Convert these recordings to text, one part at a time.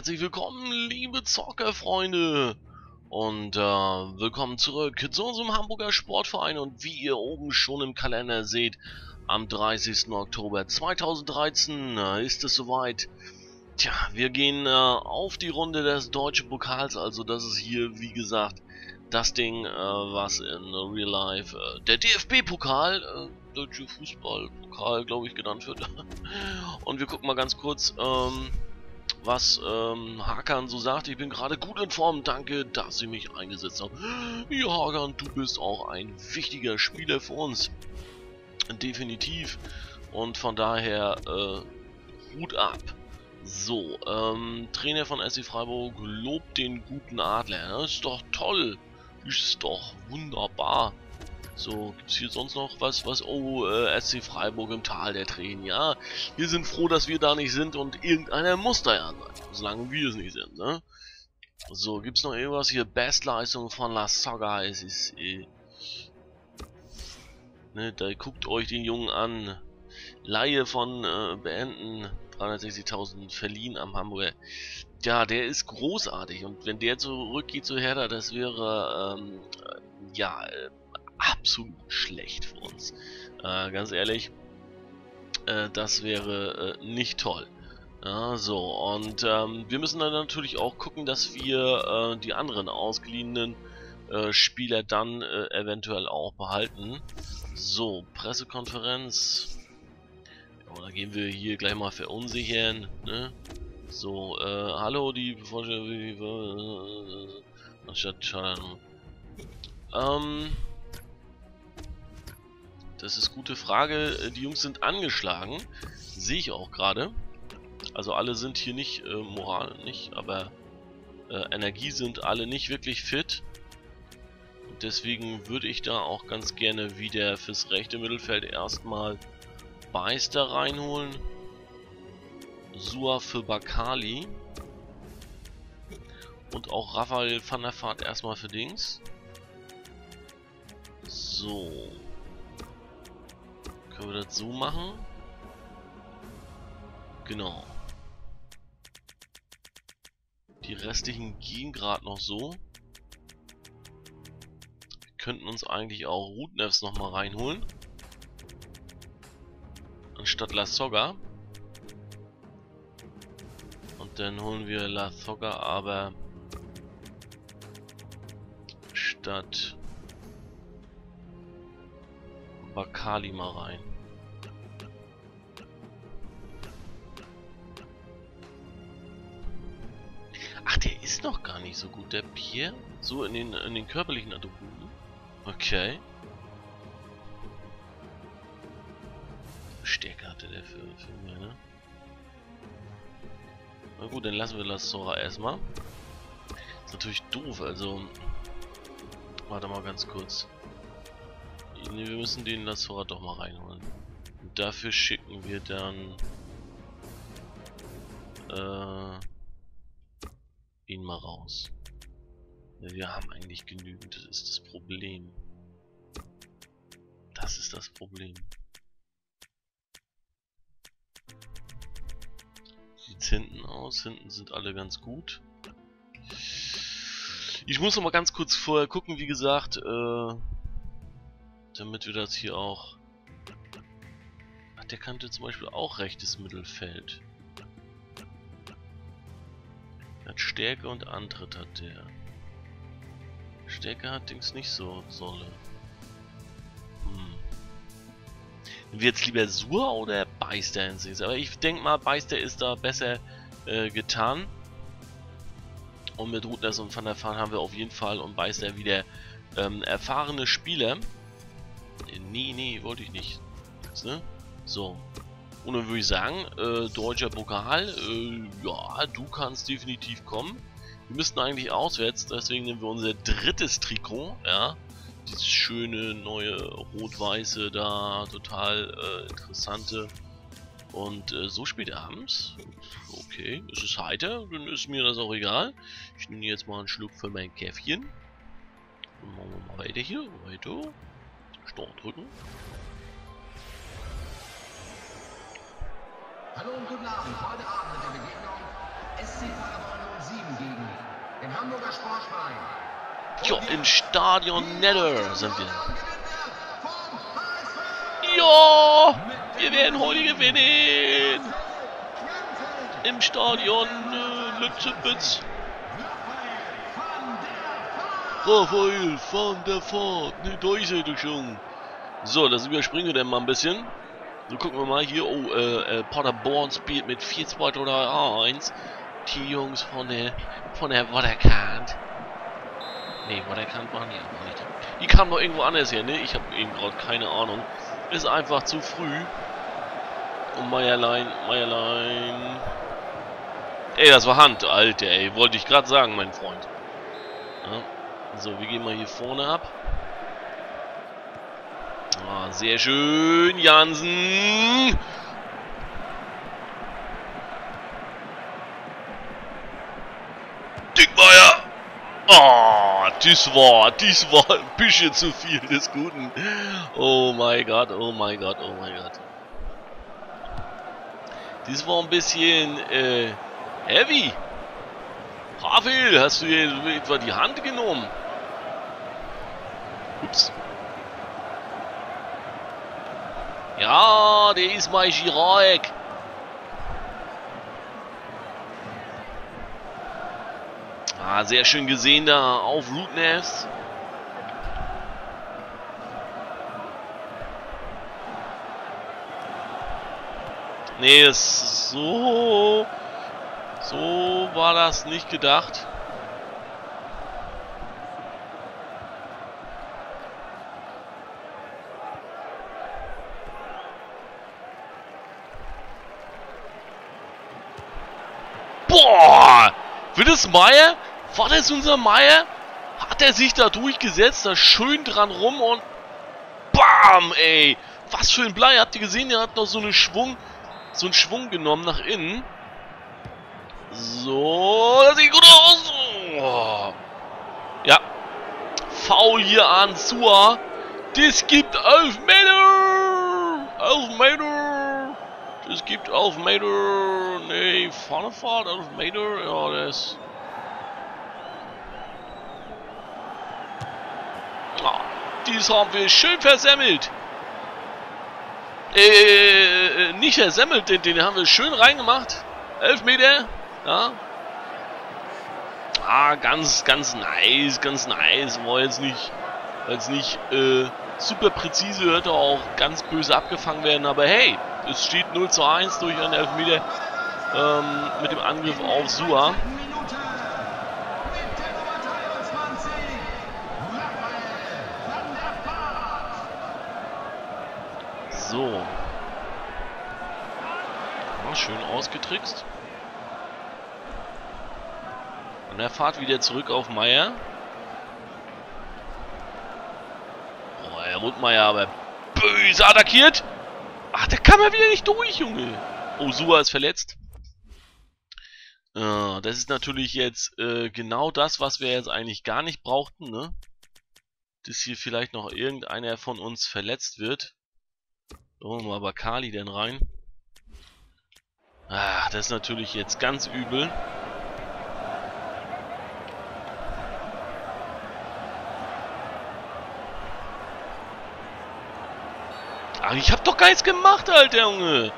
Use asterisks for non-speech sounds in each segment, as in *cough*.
herzlich willkommen, liebe Zockerfreunde. Und äh, willkommen zurück zu unserem Hamburger Sportverein. Und wie ihr oben schon im Kalender seht, am 30. Oktober 2013 äh, ist es soweit. Tja, wir gehen äh, auf die Runde des deutschen Pokals. Also das ist hier, wie gesagt, das Ding, äh, was in Real Life äh, der DFB-Pokal, äh, Deutsche Fußball-Pokal, glaube ich, genannt wird. *laughs* Und wir gucken mal ganz kurz, ähm, was ähm, Hakan so sagt. Ich bin gerade gut in Form. Danke, dass Sie mich eingesetzt haben. Ja, Hakan, du bist auch ein wichtiger Spieler für uns. Definitiv. Und von daher, äh, Hut ab. So, ähm, Trainer von SC Freiburg lobt den guten Adler. Das ist doch toll. Ist doch wunderbar. So, gibt's hier sonst noch was, was, oh, äh, SC Freiburg im Tal der Tränen, ja. Wir sind froh, dass wir da nicht sind und irgendeiner muss da ja sein, solange wir es nicht sind, ne. So, gibt's noch irgendwas hier, Bestleistung von La Saga, es ist, äh, ne, da guckt euch den Jungen an. Laie von, äh, beenden, 360.000 verliehen am Hamburger. Ja, der ist großartig und wenn der zurückgeht zu Hertha, das wäre, ähm, ja, äh, absolut schlecht für uns. Äh, ganz ehrlich, äh, das wäre äh, nicht toll. Ja, so, und ähm, wir müssen dann natürlich auch gucken, dass wir äh, die anderen ausgeliehenen äh, Spieler dann äh, eventuell auch behalten. So, Pressekonferenz. Ja, da gehen wir hier gleich mal verunsichern. Ne? So, hallo, die Anstatt ähm, das ist gute Frage. Äh, die Jungs sind angeschlagen. Sehe ich auch gerade. Also alle sind hier nicht äh, moral, nicht, aber äh, Energie sind alle nicht wirklich fit. Und deswegen würde ich da auch ganz gerne wieder fürs rechte Mittelfeld erstmal Beister reinholen. Sua für Bakali. Und auch Raphael van der Vaart erstmal für Dings. So. Können wir das so machen? Genau. Die restlichen gehen gerade noch so. Wir könnten uns eigentlich auch Rootnefs nochmal reinholen. Anstatt La Soga. Und dann holen wir La Soga aber statt Bakali mal rein. Ach, der ist noch gar nicht so gut, der Pierre. So in den, in den körperlichen Attributen. Okay. Stärke hatte der für, für mir, ne? Na gut, dann lassen wir das Sora erstmal. Ist natürlich doof, also... Warte mal ganz kurz. Ne, wir müssen den Lasora doch mal reinholen. Und dafür schicken wir dann... Äh, ihn mal raus. Wir haben eigentlich genügend, das ist das Problem. Das ist das Problem. Sieht hinten aus, hinten sind alle ganz gut. Ich muss noch mal ganz kurz vorher gucken, wie gesagt, äh, damit wir das hier auch... Ach, der kannte zum Beispiel auch rechtes Mittelfeld. Hat Stärke und Antritt hat der. Stärke hat Dings nicht so Solle. Hm. Nehmen wir jetzt lieber Sur oder Beister in sich? Aber ich denke mal, Beister ist da besser äh, getan. Und mit Rutners und Van der Fahren haben wir auf jeden Fall und Beister wieder ähm, erfahrene Spieler. Nee, nee, wollte ich nicht. Ne? So, und dann würde ich sagen, äh, deutscher Pokal, äh, ja, du kannst definitiv kommen. Wir müssten eigentlich auswärts, deswegen nehmen wir unser drittes Trikot, ja. Dieses schöne, neue, rot-weiße da, total äh, interessante. Und äh, so spät abends, okay, es ist heiter, dann ist mir das auch egal. Ich nehme jetzt mal einen Schluck für mein Käffchen. Machen wir mal weiter hier, weiter. Start drücken. Hallo und guten Abend. Heute Abend mit der Begegnung Jo, im Stadion Netter sind wir. Ja, wir werden heute gewinnen. Im Stadion äh, Lützewitz. Raphael van der Fahrt. Ne, da ist er doch schon. So, das überspringen wir dann mal ein bisschen. So, gucken wir mal hier. Oh, äh, äh Paderborn spielt mit 4-2 oder 1. Die Jungs von der, von der Waterkant. Ne, Waterkant waren die aber nicht. Die kamen noch irgendwo anders her, ne? Ich habe eben gerade keine Ahnung. Ist einfach zu früh. Und Meierlein, Meierlein. Ey, das war Hand, Alter, ey. Wollte ich gerade sagen, mein Freund. Ja. So, wir gehen mal hier vorne ab. Ah, sehr schön, Jansen. Dickmeier. Oh, das war, das war ein bisschen zu viel des Guten. Oh mein Gott, oh mein Gott, oh mein Gott. Das war ein bisschen äh, heavy. Pavel, hast du hier etwa die Hand genommen? Ups. Ja, der ist mein Chirac. Ah, sehr schön gesehen da auf Rootnest. Nee, ist so... So war das nicht gedacht. Boah! Wird es Meier? War das unser Meier? Hat er sich da durchgesetzt, da schön dran rum und BAM, ey! Was für ein Blei, habt ihr gesehen? Er hat noch so einen Schwung, so einen Schwung genommen nach innen. So, das sieht gut aus. Oh. Ja. Foul hier an Sua. Das gibt 11 Meter. 11 Meter. Das gibt 11 Meter. Nee, vorne Fahrt, 11 Meter. Ja, das... Ah, dies haben wir schön versemmelt. Äh, nicht versemmelt, den, den haben wir schön reingemacht. 11 Meter. Ja. Ah, ganz, ganz nice, ganz nice. War jetzt nicht, jetzt nicht äh, super präzise, hätte auch ganz böse abgefangen werden. Aber hey, es steht 0 zu 1 durch einen Elfmeter ähm, mit dem Angriff auf Sua. So. Ja, schön ausgetrickst. An der Fahrt wieder zurück auf Meier. Oh, Herr Rundmeier aber böse attackiert. Ach, der kam ja wieder nicht durch, Junge. Oh, Sua ist verletzt. Äh, das ist natürlich jetzt äh, genau das, was wir jetzt eigentlich gar nicht brauchten, ne? Dass hier vielleicht noch irgendeiner von uns verletzt wird. Holen wir aber Kali denn rein. Ah, das ist natürlich jetzt ganz übel. Ach, ich hab doch gar nichts gemacht, Alter, Junge.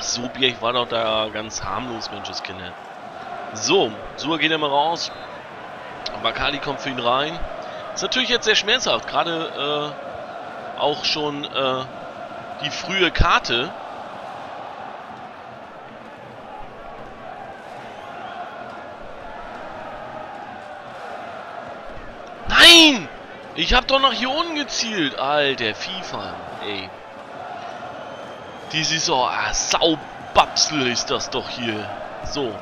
Sobiech war doch da ganz harmlos, Menscheskinder. So, Sua geht mal raus. Bakali kommt für ihn rein. Ist natürlich jetzt sehr schmerzhaft, gerade äh, auch schon äh, die frühe Karte. Nein! Ich hab doch noch hier unten gezielt. Alter, FIFA, ey. Die Saison. Ah, Saubapsel ist das doch hier. So.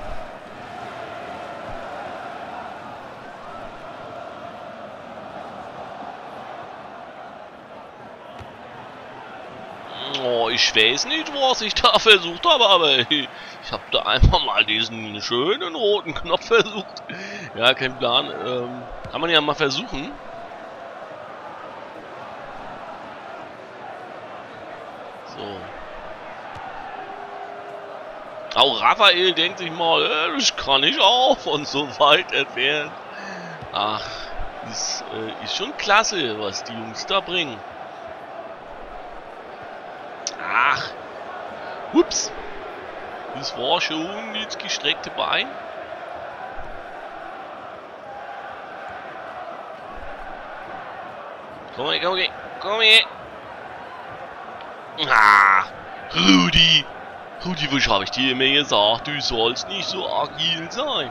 Oh, ich weiß nicht, was ich da versucht habe, aber ich habe da einfach mal diesen schönen roten Knopf versucht. Ja, kein Plan. Ähm, kann man ja mal versuchen. Auch Raphael denkt sich mal, äh, das kann ich auch von so weit entfernt. Ach, ist, äh, ist schon klasse, was die Jungs da bringen. Ach, ups. Das war schon das gestreckte Bein. Komm her, komm her, komm her. Ah, Rudi. Rudi, habe ich dir immer gesagt? Du sollst nicht so agil sein.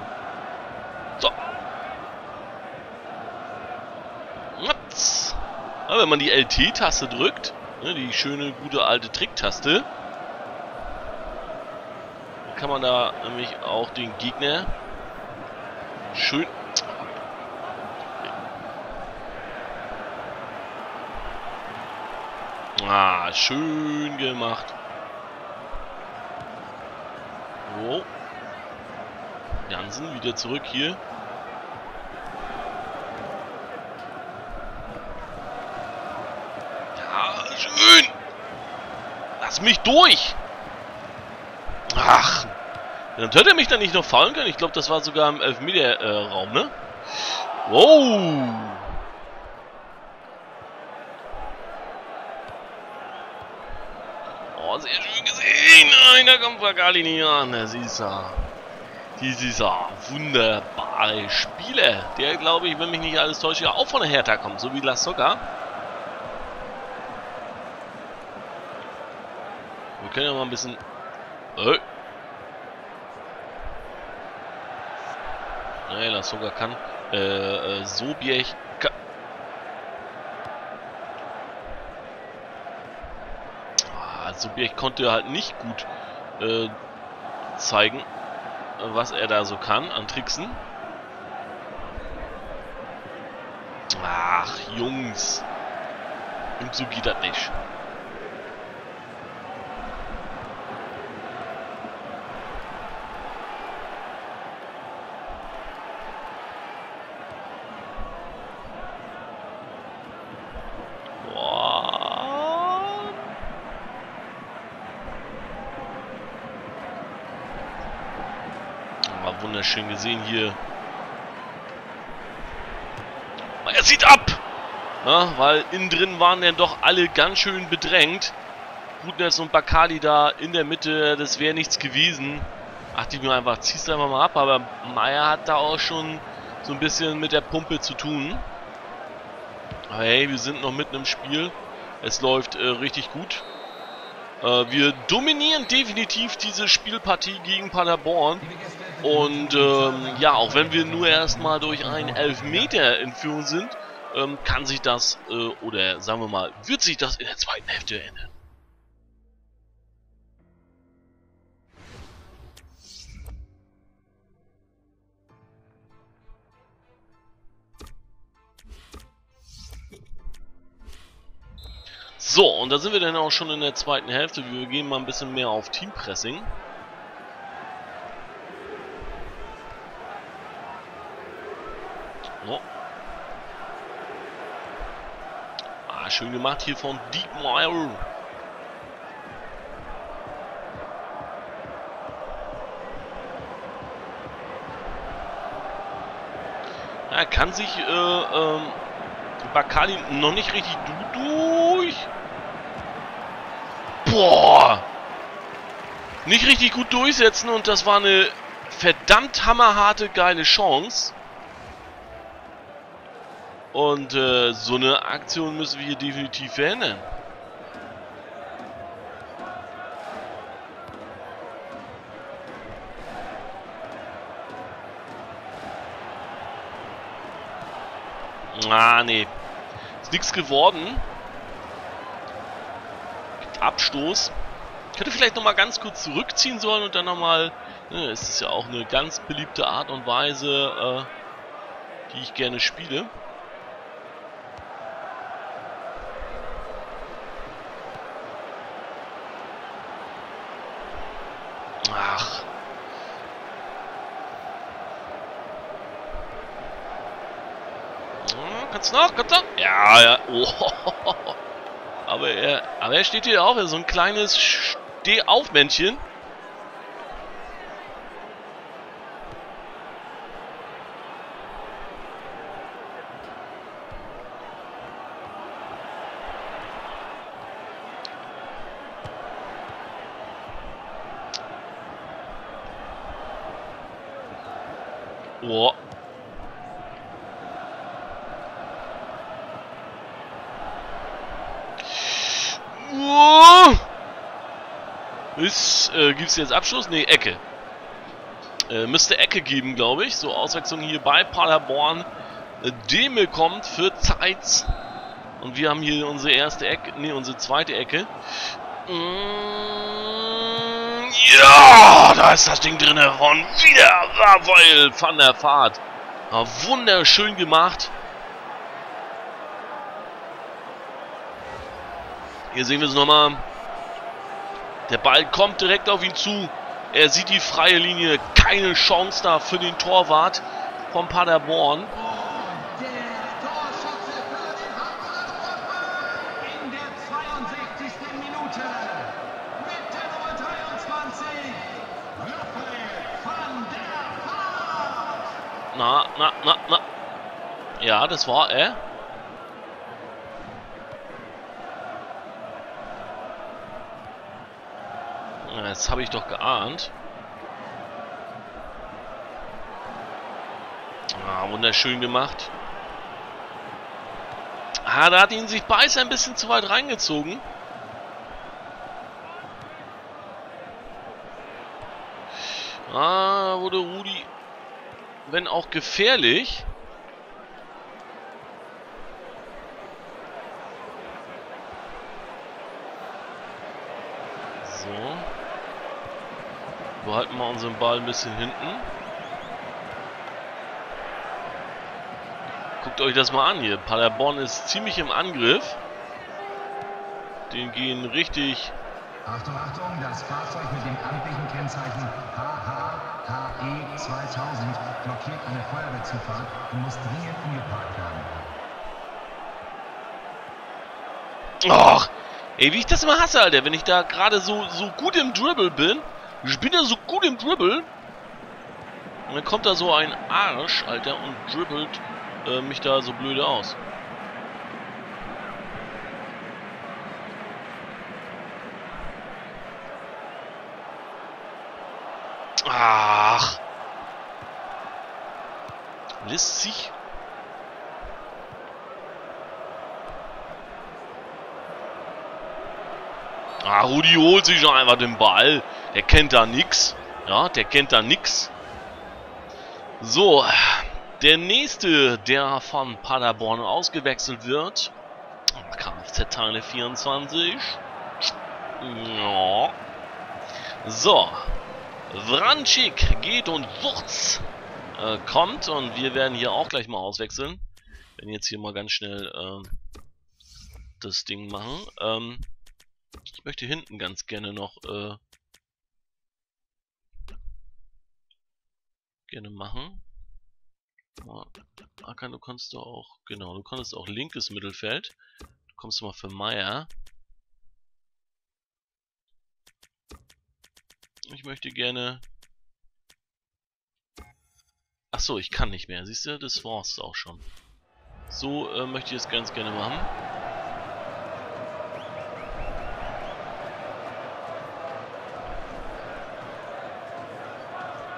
So. Ja, wenn man die LT-Taste drückt, ne, die schöne, gute alte Trick-Taste, kann man da nämlich auch den Gegner schön Ah, schön gemacht. Oh. Jansen wieder zurück hier. Ja, schön. Lass mich durch. Ach. Dann hätte er mich dann nicht noch fallen können. Ich glaube, das war sogar im Elfmeter-Raum, äh, ne? Wow. Oh, sehr schön Nein, da kommt Vergalini an. Das ist er. Dieser wunderbare Spieler, der, glaube ich, wenn mich nicht alles täuscht, ja auch von der Hertha kommt, so wie La Soga. Wir können ja mal ein bisschen... Äh. Nee, La Soga kann. Äh, äh, Sobiech Subjekt konnte halt nicht gut äh, zeigen, was er da so kann an Tricksen. Ach, Jungs. Und so geht das nicht. Wunderschön gesehen hier. Er zieht ab! Na, weil innen drin waren dann doch alle ganz schön bedrängt. Gutnetz und Bakali da in der Mitte, das wäre nichts gewesen. Dachte ich mir einfach, ziehst du einfach mal ab. Aber Meier hat da auch schon so ein bisschen mit der Pumpe zu tun. Aber hey, wir sind noch mitten im Spiel. Es läuft äh, richtig gut. Äh, wir dominieren definitiv diese Spielpartie gegen Paderborn. Und ähm, ja, auch wenn wir nur erstmal durch einen Elfmeter in Führung sind, ähm, kann sich das, äh, oder sagen wir mal, wird sich das in der zweiten Hälfte ändern. So, und da sind wir dann auch schon in der zweiten Hälfte. Wir gehen mal ein bisschen mehr auf Teampressing. Schön gemacht hier von Diekmeyer. Er kann sich äh, ähm, Bakali noch nicht richtig durch. Boah! Nicht richtig gut durchsetzen und das war eine verdammt hammerharte, geile Chance. Und äh, so eine Aktion müssen wir hier definitiv verändern. Ah, nee. Ist nichts geworden. Abstoß. Ich hätte vielleicht nochmal ganz kurz zurückziehen sollen und dann nochmal... Ne, es ist ja auch eine ganz beliebte Art und Weise, äh, die ich gerne spiele. noch, kommt's noch. Ja, ja. Oh. *laughs* Aber, er, aber er steht hier auch, so ein kleines Stehaufmännchen. Oh, Ist, äh, gibt's jetzt Abschluss? Ne, Ecke. Äh, müsste Ecke geben, glaube ich. So, Auswechslung hier bei Paderborn. Äh, Deme kommt für Zeit. Und wir haben hier unsere erste Ecke, ne, unsere zweite Ecke. Mm, ja, da ist das Ding drin von wieder Raphael van der Fahrt. Ja, wunderschön gemacht. Hier sehen wir es nochmal. Der Ball kommt direkt auf ihn zu. Er sieht die freie Linie. Keine Chance da für den Torwart von Paderborn. Na, na, na, na. Ja, das war er. Das habe ich doch geahnt. Ah, wunderschön gemacht. Ah, da hat ihn sich Beiß ein bisschen zu weit reingezogen. Ah, wurde Rudi, wenn auch gefährlich. Wir halten mal unseren Ball ein bisschen hinten. Guckt euch das mal an hier. Paderborn ist ziemlich im Angriff. Den gehen richtig... Achtung, Achtung, das Fahrzeug mit dem amtlichen Kennzeichen HHHE 2000 blockiert eine Feuerwehrzufahrt und muss dringend umgeparkt werden. Och, ey, wie ich das immer hasse, Alter. Wenn ich da gerade so, so gut im Dribble bin ich bin ja so gut im Dribble. Und dann kommt da so ein Arsch, Alter, und dribbelt äh, mich da so blöde aus. Ach. Lässt sich Ah, Rudi holt sich schon einfach den Ball. Der kennt da nix. Ja, der kennt da nix. So, der nächste, der von Paderborn ausgewechselt wird. Kfz-Teile 24. Ja. So. Wranschik geht und Wurz äh, kommt. Und wir werden hier auch gleich mal auswechseln. Wenn jetzt hier mal ganz schnell äh, das Ding machen. Ähm, ich möchte hinten ganz gerne noch äh, gerne machen. Akan, du kannst doch auch, genau, du kannst auch linkes Mittelfeld. Du kommst mal für Meier. Ich möchte gerne... Ach so, ich kann nicht mehr. Siehst du, das war's auch schon. So äh, möchte ich es ganz gerne machen.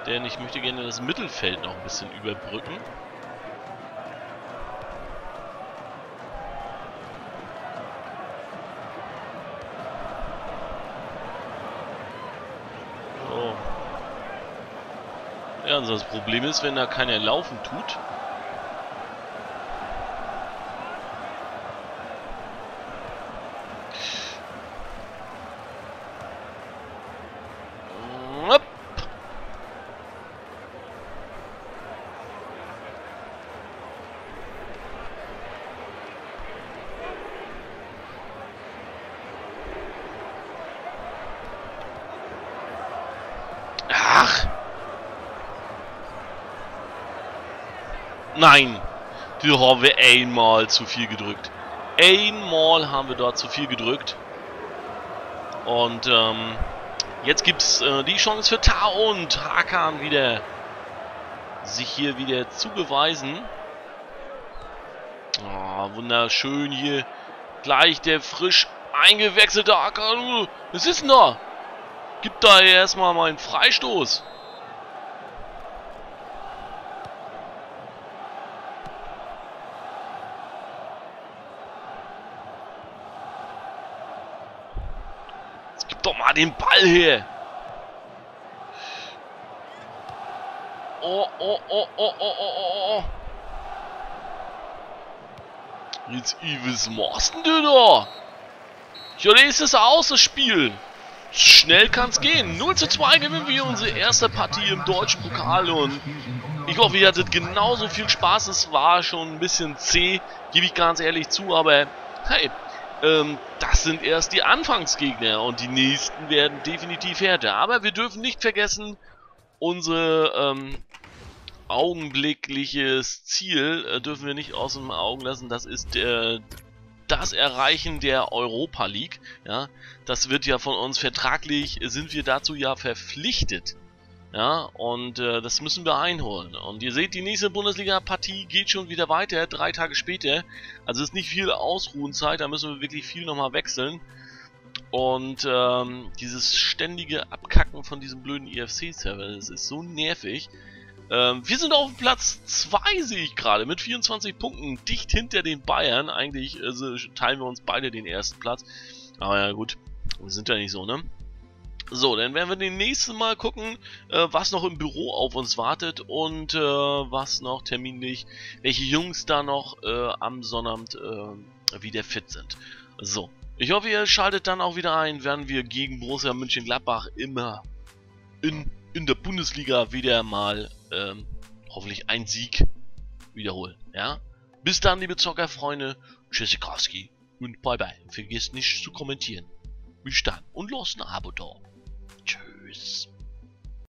Denn ich möchte gerne das Mittelfeld noch ein bisschen überbrücken. So. Ja, also das Problem ist, wenn da keiner laufen tut, Nein! Die haben wir einmal zu viel gedrückt. Einmal haben wir dort zu viel gedrückt. Und ähm, jetzt gibt es äh, die Chance für Ta und Hakan wieder sich hier wieder zu beweisen. Oh, wunderschön hier. Gleich der frisch eingewechselte Hakan. Was ist denn da? Gibt da erstmal mal einen Freistoß. Den Ball her. Oh, oh, oh, oh, oh, oh, oh, oh. Jetzt Ives Morsten, du da. Ja, ist es aus, das Spiel. Schnell kann's gehen. 0 zu 2 gewinnen wir unsere erste Partie im deutschen Pokal und ich hoffe, ihr hattet genauso viel Spaß. Es war schon ein bisschen zäh, gebe ich ganz ehrlich zu, aber hey, ähm, das sind erst die Anfangsgegner und die nächsten werden definitiv härter. Aber wir dürfen nicht vergessen, unsere ähm, augenblickliches Ziel äh, dürfen wir nicht aus den Augen lassen. Das ist äh, das Erreichen der Europa League. Ja, das wird ja von uns vertraglich, sind wir dazu ja verpflichtet. Ja, und äh, das müssen wir einholen. Und ihr seht, die nächste Bundesliga-Partie geht schon wieder weiter, drei Tage später. Also ist nicht viel Ausruhenzeit, da müssen wir wirklich viel nochmal wechseln. Und ähm, dieses ständige Abkacken von diesem blöden EFC-Server, das ist so nervig. Ähm, wir sind auf Platz 2, sehe ich gerade, mit 24 Punkten, dicht hinter den Bayern. Eigentlich also, teilen wir uns beide den ersten Platz. Aber ja gut, wir sind ja nicht so, ne? So, dann werden wir den nächsten Mal gucken, äh, was noch im Büro auf uns wartet und äh, was noch terminlich, welche Jungs da noch äh, am Sonnabend äh, wieder fit sind. So, ich hoffe, ihr schaltet dann auch wieder ein, werden wir gegen Borussia Mönchengladbach immer in, in der Bundesliga wieder mal ähm, hoffentlich einen Sieg wiederholen. Ja? Bis dann, liebe Zockerfreunde. Tschüssikowski und bye bye. Vergesst nicht zu kommentieren. Bis dann und los ein Abo da. choose.